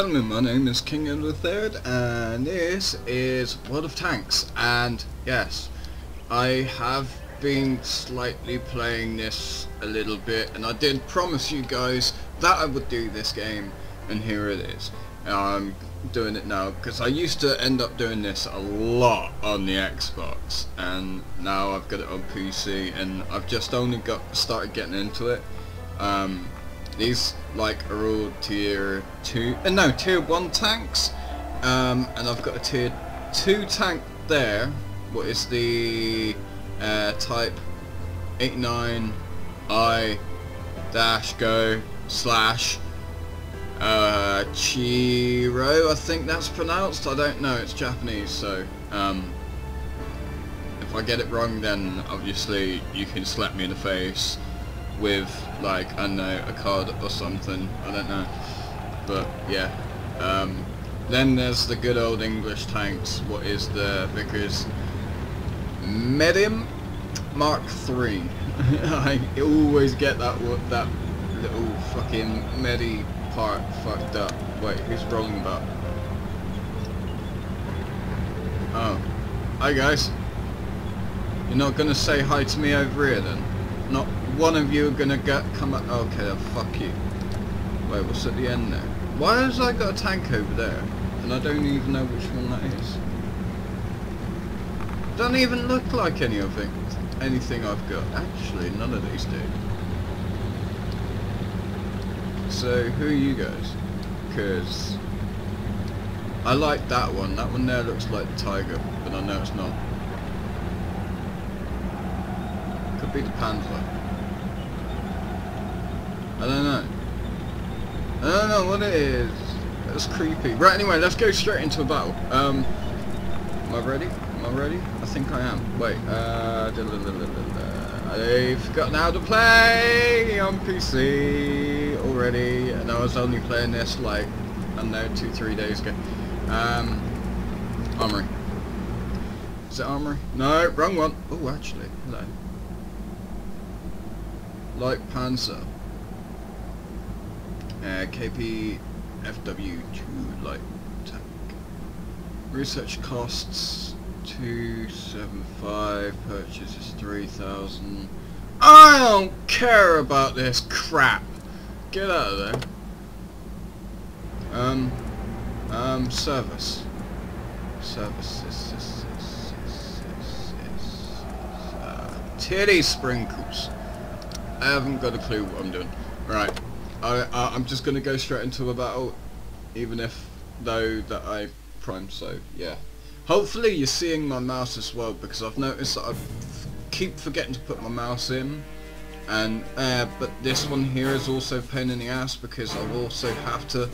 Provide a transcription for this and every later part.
gentlemen, my name is King Edward III, and this is World of Tanks. And yes, I have been slightly playing this a little bit, and I did promise you guys that I would do this game, and here it is. I'm doing it now because I used to end up doing this a lot on the Xbox, and now I've got it on PC, and I've just only got started getting into it. Um, these like are all tier two, uh, no tier one tanks, um, and I've got a tier two tank there. What is the uh, type 89 I dash go slash uh, Chiro, I think that's pronounced. I don't know. It's Japanese, so um, if I get it wrong, then obviously you can slap me in the face with like I don't know a card or something. I don't know, but yeah. Um, then there's the good old English tanks. What is the Vickers Medim Mark III? I always get that that little fucking Medi part fucked up. Wait, who's rolling about? Oh, hi guys. You're not gonna say hi to me over here then? Not one of you are gonna get come up. Okay, then fuck you. Wait, what's at the end there? Why has I got a tank over there? And I don't even know which one that is. Doesn't even look like any of it, anything I've got. Actually, none of these do. So, who are you guys? Because I like that one. That one there looks like the tiger, but I know it's not. Could be the Panzer. I don't know. I don't know what it is. That's creepy. Right, anyway, let's go straight into a battle. Um, am I ready? Am I ready? I think I am. Wait, uh, da -da -da I've forgotten how to play on PC already, and I was only playing this like, I don't know, two, three days ago. Um, Armory. Is it Armory? No, wrong one. Oh, actually, hello. Like Panzer. Uh, KPFW2 light tank. Research costs 275, purchase is 3000. I don't care about this crap. Get out of there. Um, um, service. Service. Uh, titty sprinkles. I haven't got a clue what I'm doing. Right. I, I, I'm just to go straight into a battle, even if, though, that I prime, so, yeah. Hopefully you're seeing my mouse as well, because I've noticed that I keep forgetting to put my mouse in, and, uh, but this one here is also pain in the ass, because I also have to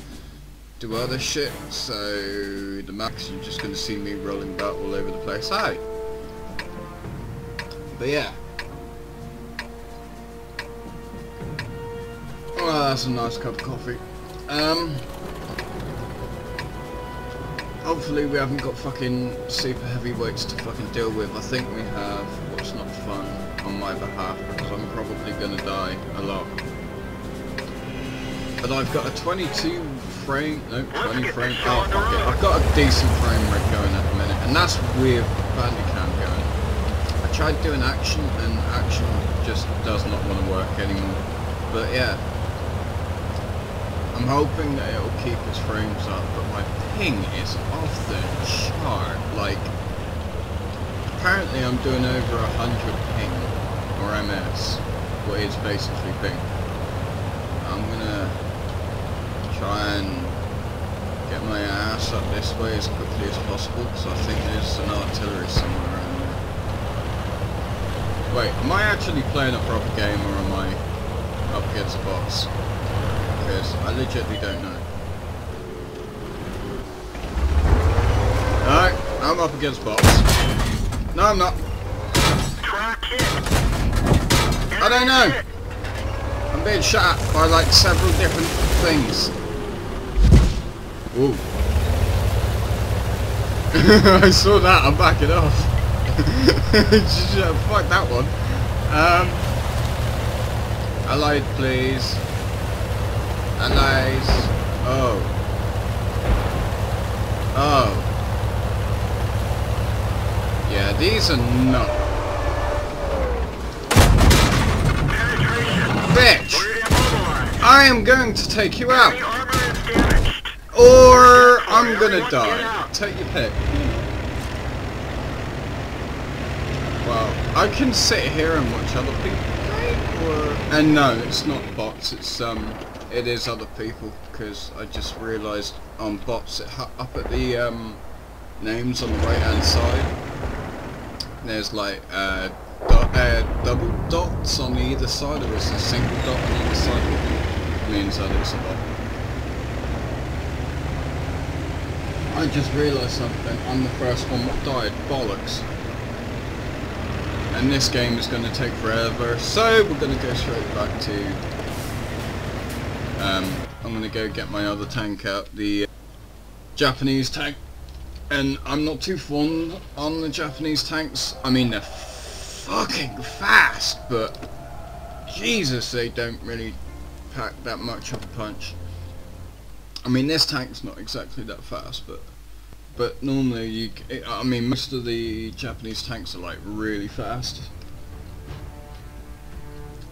do other shit, so the max you're just to see me rolling about all over the place. Hi! But yeah. Oh, that's a nice cup of coffee. Um, hopefully we haven't got fucking super heavyweights to fucking deal with. I think we have what's not fun on my behalf because I'm probably gonna die a lot. But I've got a 22 frame, no, 20 frame, oh fuck it. I've got a decent frame rate going at the minute, and that's with Bandicam going. I tried doing action, and action just does not want to work anymore. But yeah, I'm hoping that it'll keep its frames up, but my ping is off the chart. Like, apparently I'm doing over a hundred ping, or MS, what is basically ping. I'm gonna try and get my ass up this way as quickly as possible, because I think there's an artillery somewhere around there. Wait, am I actually playing a proper game, or am I up against bots? I legitimately don't know. Alright, I'm up against bots. No, I'm not. I don't know. I'm being shot at by like several different things. Ooh. I saw that, I'm backing off. Fuck that one. Um, Allied, please. Allies. Oh. Oh. Yeah, these are not... Bitch! I am going to take you out! Or I'm gonna die. Take your pick. Well, I can sit here and watch other people play, or... And no, it's not bots, it's, um it is other people, because I just realised on bots, up at the, um, names on the right hand side, there's like, uh, dot, uh, double dots on either side, or is a single dot on either side, it means that it's a bot. I just realised something, I'm the first one that died, bollocks. And this game is going to take forever so we're going to go straight back to um, I'm going to go get my other tank out the uh, Japanese tank and I'm not too fond on the Japanese tanks I mean they're fucking fast but Jesus they don't really pack that much of a punch I mean this tank's not exactly that fast but but normally you, I mean most of the Japanese tanks are like really fast.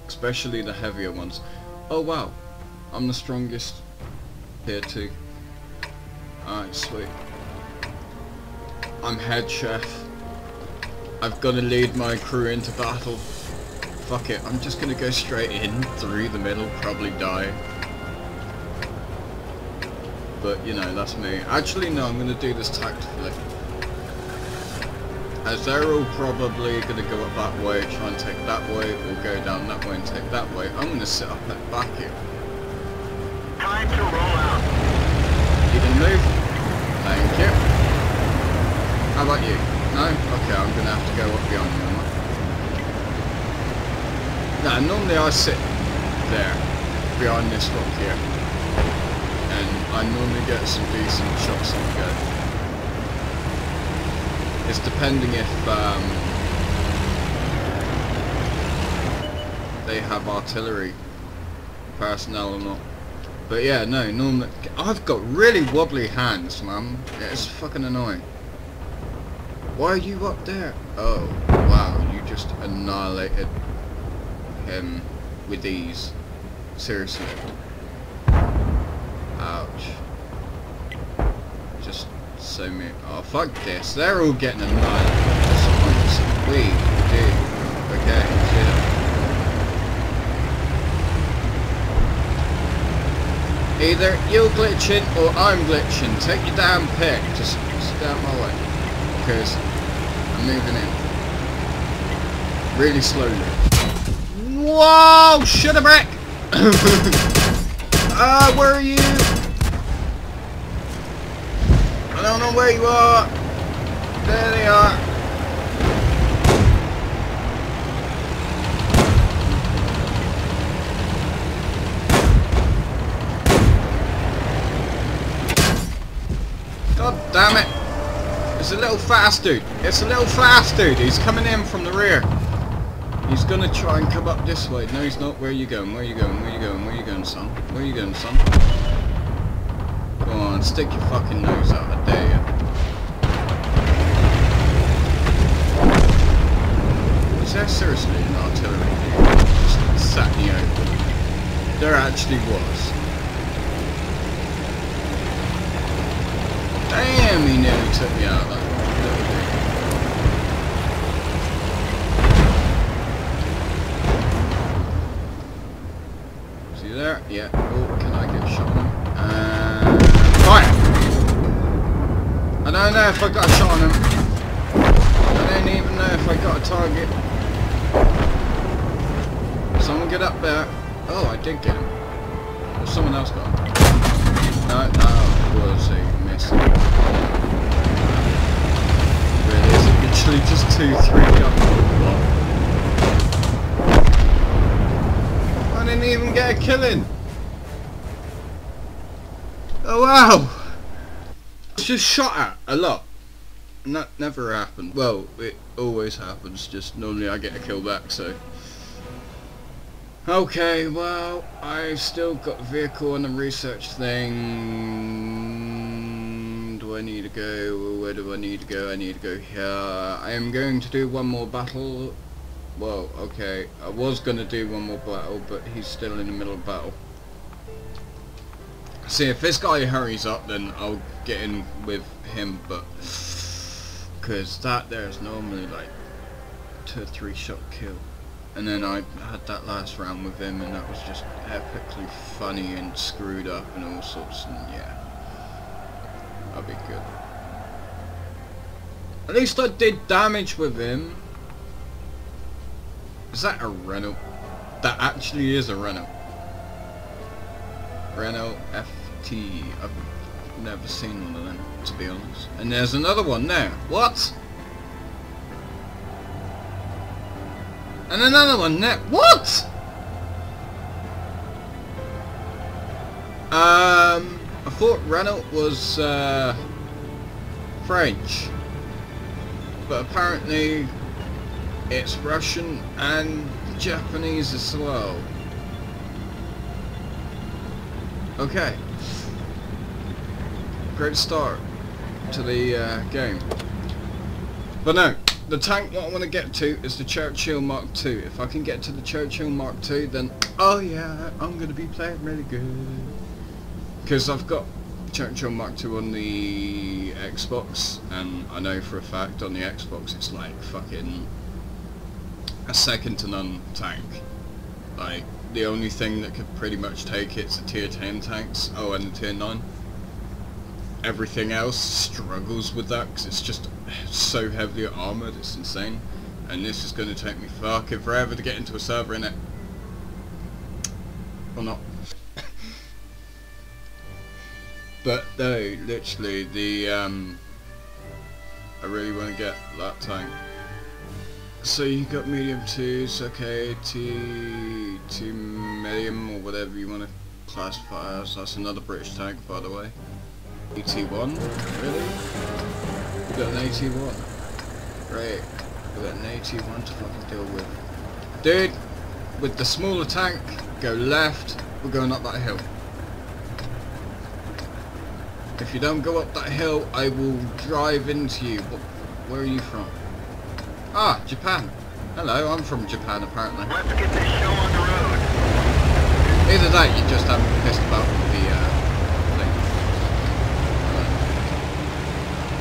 Especially the heavier ones. Oh wow, I'm the strongest here too. Alright, sweet. I'm head chef. I've got to lead my crew into battle. Fuck it, I'm just gonna go straight in through the middle, probably die but you know, that's me. Actually, no, I'm to do this tactically. As they're all probably to go up that way, try and take that way, or go down that way and take that way, I'm to sit up at back here. Time to roll out. You can move. Thank you. How about you? No? Okay, I'm going to have to go up behind you, Now, normally I sit there, behind this rock here and I normally get some decent shots on the go. It's depending if um, they have artillery personnel or not. But yeah, no, normally I've got really wobbly hands, man. It's fucking annoying. Why are you up there? Oh, wow, you just annihilated him with these. Seriously. Ouch. Just so me. Oh, fuck this. They're all getting annihilated. We. Okay, see Either you're glitching or I'm glitching. Take your damn pick. Just stay out my way. Because I'm moving in. Really slowly. Whoa! Shut a brick! Ah, uh, where are you? I don't know where you are. There they are. God damn it. It's a little fast dude. It's a little fast dude. He's coming in from the rear. He's gonna try and come up this way. No, he's not. Where are you going? Where are you going? Where are you going? Where are you going, son? Where are you going, son? Go on, stick your fucking nose out. I dare you. Is there seriously an artillery just sat in the open? There actually was. Damn, he nearly took me out. Like, there. Yeah. Oh, can I get shot on him? And fire! I don't know if I got a shot on him. I don't even know if I got a target. Someone get up there. Oh, I did get him. Or someone else got him. No, no, was a miss. Literally just two, three guns? didn't even get a killing. Oh wow! It's just shot at a lot. And that never happened. Well, it always happens, just normally I get a kill back, so. Okay, well, I've still got vehicle and the research thing. I need to go? Where do I need to go? I need to go here. I am going to do one more battle. Well, okay. I was going to do one more battle, but he's still in the middle of battle. See, if this guy hurries up, then I'll get in with him, but... Because that there is normally like two or three shot kill. And then I had that last round with him and that was just epically funny and screwed up and all sorts and yeah. That'd be good. At least I did damage with him. Is that a Renault? That actually is a Renault. Renault FT. I've never seen one of them, to be honest. And there's another one there. What? And another one there. What? I thought Renault was uh, French, but apparently it's Russian and Japanese as well. Okay. Great start to the uh, game. But no, the tank what I want to get to is the Churchill Mark II. If I can get to the Churchill Mark II, then oh yeah, I'm going to be playing really good. Because I've got Churchill Mark II on the Xbox, and I know for a fact on the Xbox it's like fucking a second to none tank. Like, the only thing that could pretty much take it's the tier 10 tanks, oh and the tier 9. Everything else struggles with that because it's just so heavily armoured, it's insane. And this is going to take me fucking forever to get into a server in it. Or not. But no, literally, the, um, I really want to get that tank. So you got medium twos, okay, T, T medium or whatever you want to classify as. That's another British tank, by the way. AT1, really? We got an AT1. Great. We got an AT1 to fucking deal with. Dude, with the smaller tank, go left, we're going up that hill. If you don't go up that hill, I will drive into you. Where are you from? Ah, Japan. Hello, I'm from Japan apparently. Let's get this show on the road. Either that, you just haven't pissed about the uh, thing.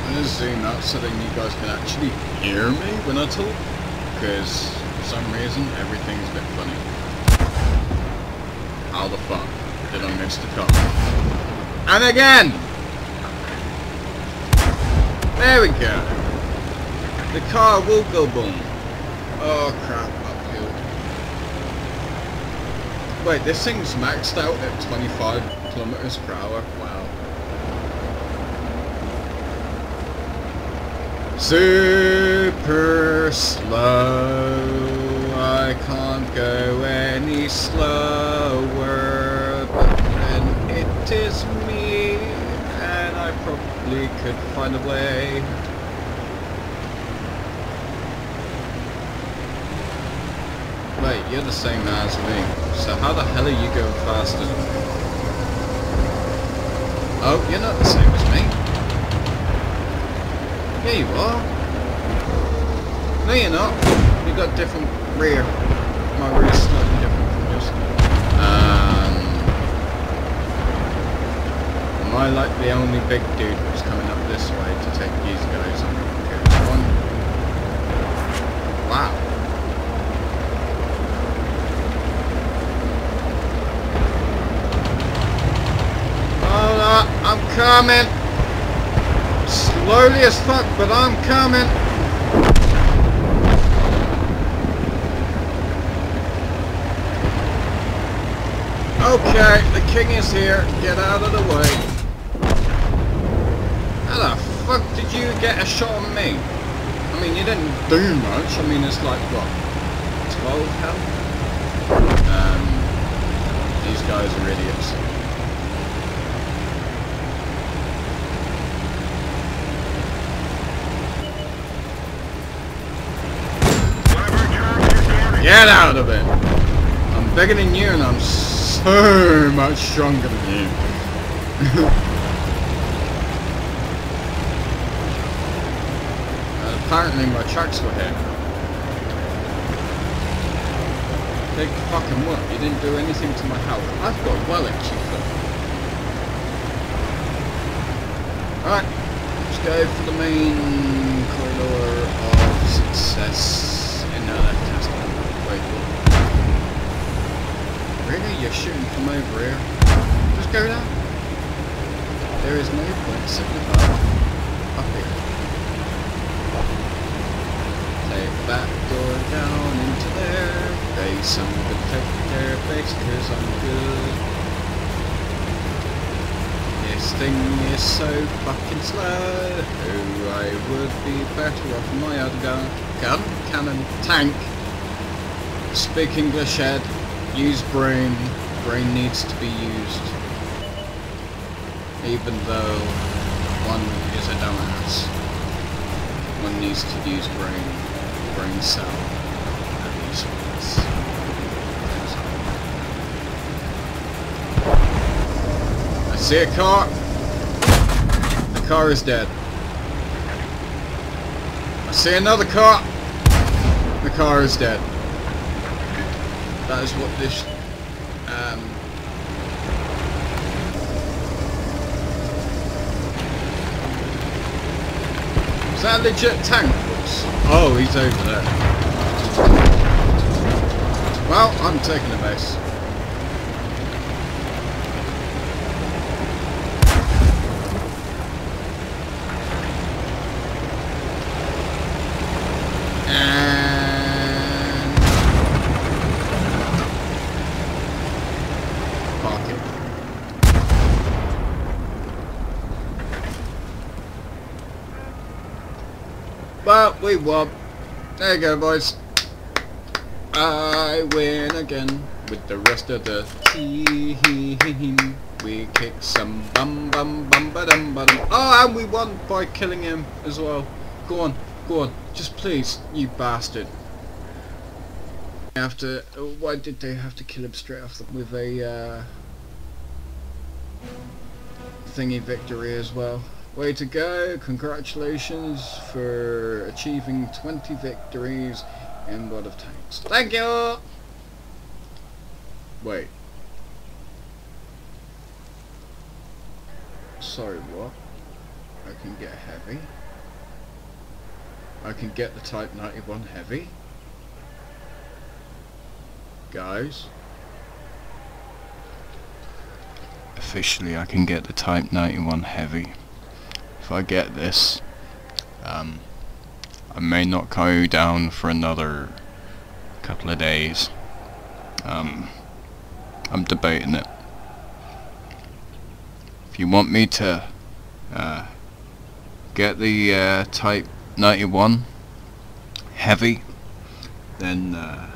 I'm gonna zoom out so then you guys can actually hear me when I talk. Because for some reason everything's a bit funny. How the fuck did I miss the car? And again! There we go. The car will go boom. Oh crap, uphill. Wait, this thing's maxed out at 25 kilometers per hour. Wow. Super slow. I can't go any slower. But then it is me, probably could find a way. Wait, you're the same as me. So how the hell are you going faster? Oh, you're not the same as me. Yeah, you are. No, you're not. You've got different rear. My rear's slightly different from yours. Um, am I like the only big dude who's coming up this way to take these guys on? Wow. Hold up, I'm coming. Slowly as fuck, but I'm coming. Okay, the king is here. Get out of the way. How the fuck did you get a shot on me? I mean, you didn't do much. I mean, it's like, what, 12 health? Um, these guys are idiots. Get out of it! I'm bigger than you and I'm so much stronger than you. apparently my tracks were here. Big fucking what? You didn't do anything to my health. I've got well achievement. Alright, let's go for the main corridor of success in the left testament. Wait, what? Really? You're shooting from over here? Just go down. There is no point above up here. Take back door down into there. Face, I'm their face cause I'm good. This thing is so fucking slow. I would be better off my other gun. Gun? Cannon? Tank? Speak English, Ed. Use brain. Brain needs to be used. Even though one is a dumbass. One needs to use brain. Brain cell. I see a car. The car is dead. I see another car. The car is dead. That is what this um, Is that a legit tank? Oops. Oh, he's over there. Well, I'm taking the base. And... Park it. But we won. There you go, boys. I win again with the rest of the team. We kick some bum bum bum ba dum ba dum. Oh, and we won by killing him as well. Go on, go on. Just please, you bastard. After, why did they have to kill him straight off the, with a uh, thingy victory as well? Way to go, congratulations for achieving 20 victories in World of Tanks. Thank you! Wait. Sorry, what? I can get heavy? I can get the Type 91 heavy? Guys? Officially, I can get the Type 91 heavy if I get this, um, I may not go down for another couple of days. Um, I'm debating it. If you want me to uh, get the uh, Type 91 heavy, then uh,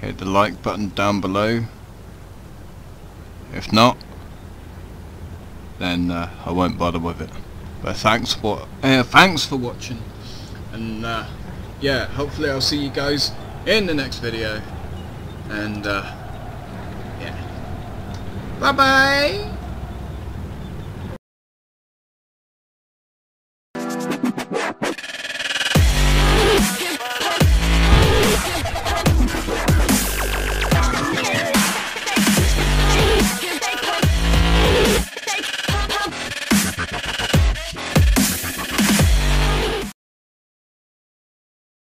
hit the like button down below. If not, then uh, I won't bother with it. But thanks for uh, thanks for watching, and uh, yeah, hopefully I'll see you guys in the next video, and uh, yeah, bye bye.